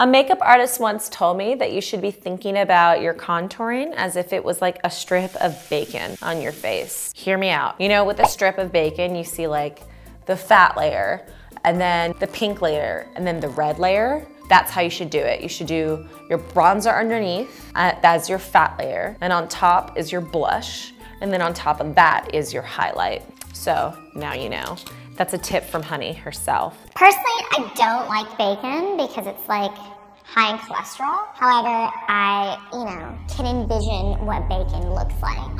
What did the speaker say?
A makeup artist once told me that you should be thinking about your contouring as if it was like a strip of bacon on your face. Hear me out. You know, with a strip of bacon, you see like the fat layer, and then the pink layer, and then the red layer. That's how you should do it. You should do your bronzer underneath, uh, that's your fat layer, and on top is your blush, and then on top of that is your highlight. So now you know. That's a tip from Honey herself. Personally, I don't like bacon because it's like high in cholesterol. However, I, you know, can envision what bacon looks like